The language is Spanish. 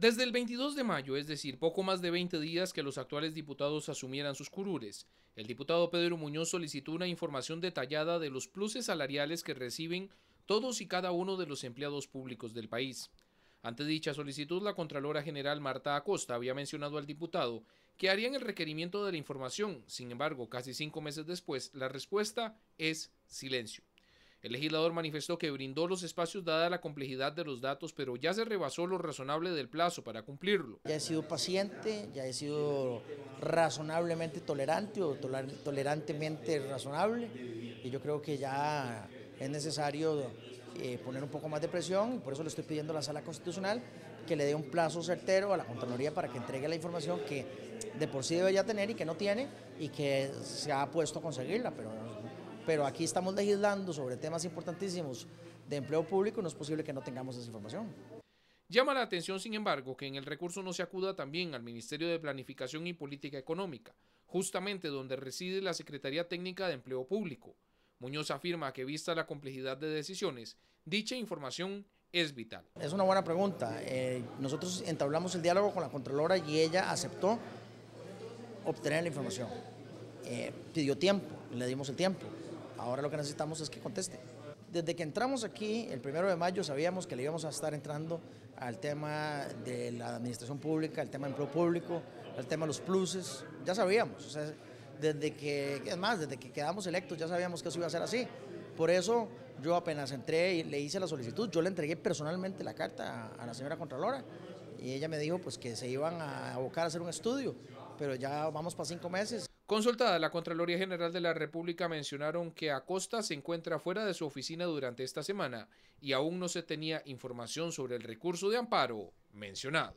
Desde el 22 de mayo, es decir, poco más de 20 días que los actuales diputados asumieran sus curures, el diputado Pedro Muñoz solicitó una información detallada de los pluses salariales que reciben todos y cada uno de los empleados públicos del país. Ante dicha solicitud, la Contralora General Marta Acosta había mencionado al diputado que harían el requerimiento de la información. Sin embargo, casi cinco meses después, la respuesta es silencio. El legislador manifestó que brindó los espacios dada la complejidad de los datos, pero ya se rebasó lo razonable del plazo para cumplirlo. Ya he sido paciente, ya he sido razonablemente tolerante o tolerantemente razonable y yo creo que ya es necesario eh, poner un poco más de presión y por eso le estoy pidiendo a la Sala Constitucional que le dé un plazo certero a la Contraloría para que entregue la información que de por sí debe ya tener y que no tiene y que se ha puesto a conseguirla, pero pero aquí estamos legislando sobre temas importantísimos de empleo público y no es posible que no tengamos esa información. Llama la atención, sin embargo, que en el recurso no se acuda también al Ministerio de Planificación y Política Económica, justamente donde reside la Secretaría Técnica de Empleo Público. Muñoz afirma que, vista la complejidad de decisiones, dicha información es vital. Es una buena pregunta. Eh, nosotros entablamos el diálogo con la Contralora y ella aceptó obtener la información. Eh, pidió tiempo, le dimos el tiempo. Ahora lo que necesitamos es que conteste. Desde que entramos aquí, el primero de mayo, sabíamos que le íbamos a estar entrando al tema de la administración pública, al tema de empleo público, al tema de los pluses. Ya sabíamos, o sea, desde que, es más, desde que quedamos electos ya sabíamos que eso iba a ser así. Por eso yo apenas entré y le hice la solicitud, yo le entregué personalmente la carta a, la señora Contralora y ella me dijo pues que se iban a abocar a hacer un estudio, pero ya vamos para cinco meses. Consultada la Contraloría General de la República mencionaron que Acosta se encuentra fuera de su oficina durante esta semana y aún no se tenía información sobre el recurso de amparo mencionado.